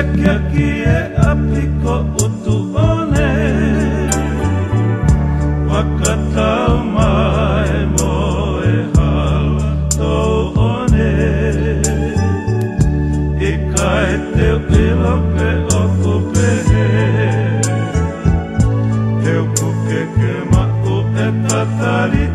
Que aqui é ekekie apiko utuone wakatao é moe hal toone cai teu ilape okupehe teu kukeke o e tatari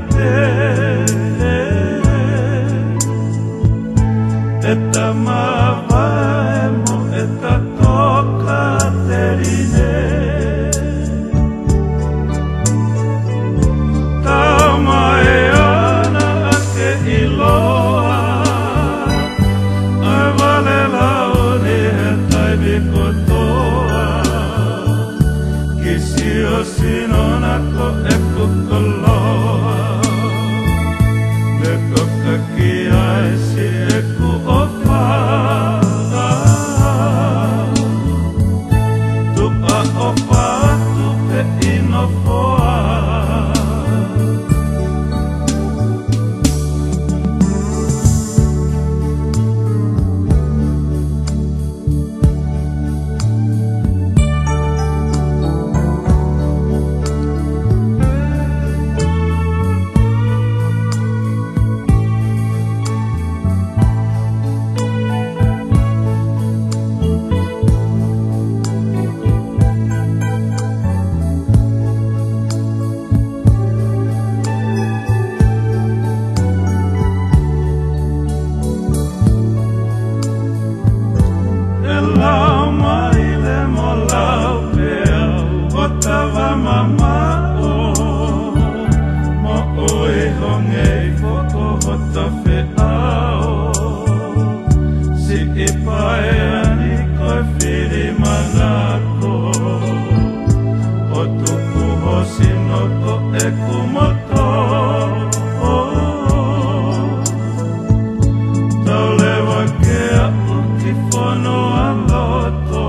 que seas in on at. Tau lewa kea uti whanau a loto.